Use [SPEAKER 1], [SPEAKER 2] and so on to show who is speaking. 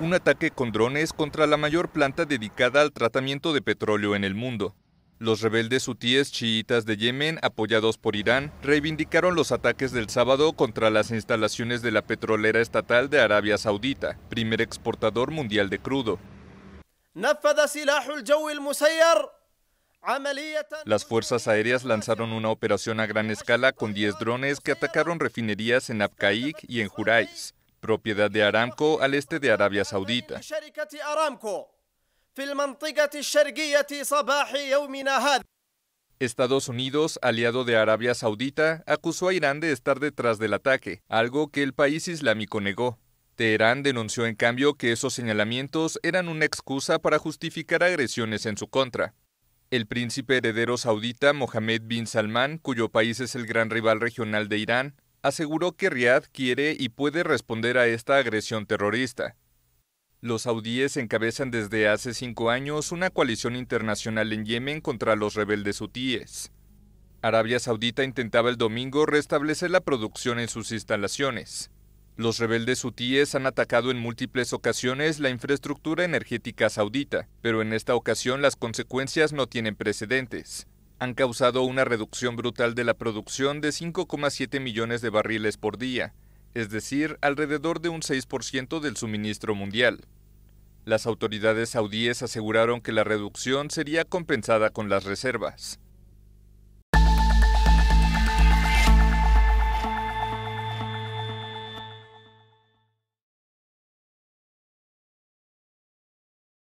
[SPEAKER 1] un ataque con drones contra la mayor planta dedicada al tratamiento de petróleo en el mundo. Los rebeldes hutíes chiitas de Yemen, apoyados por Irán, reivindicaron los ataques del sábado contra las instalaciones de la petrolera estatal de Arabia Saudita, primer exportador mundial de crudo. Las fuerzas aéreas lanzaron una operación a gran escala con 10 drones que atacaron refinerías en Abqaiq y en Jurais, propiedad de Aramco al este de Arabia Saudita. Estados Unidos, aliado de Arabia Saudita, acusó a Irán de estar detrás del ataque, algo que el país islámico negó. Teherán denunció en cambio que esos señalamientos eran una excusa para justificar agresiones en su contra. El príncipe heredero saudita Mohammed bin Salman, cuyo país es el gran rival regional de Irán, aseguró que Riad quiere y puede responder a esta agresión terrorista. Los saudíes encabezan desde hace cinco años una coalición internacional en Yemen contra los rebeldes hutíes. Arabia Saudita intentaba el domingo restablecer la producción en sus instalaciones. Los rebeldes hutíes han atacado en múltiples ocasiones la infraestructura energética saudita, pero en esta ocasión las consecuencias no tienen precedentes han causado una reducción brutal de la producción de 5,7 millones de barriles por día, es decir, alrededor de un 6% del suministro mundial. Las autoridades saudíes aseguraron que la reducción sería compensada con las reservas.